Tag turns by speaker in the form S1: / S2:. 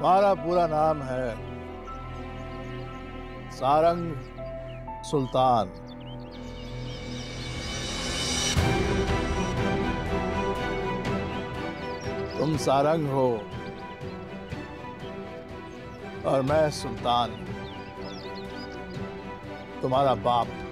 S1: तुम्हारा पूरा नाम है सारंग सुल्तान। तुम सारंग हो और मैं सुल्तान। तुम्हारा बाप।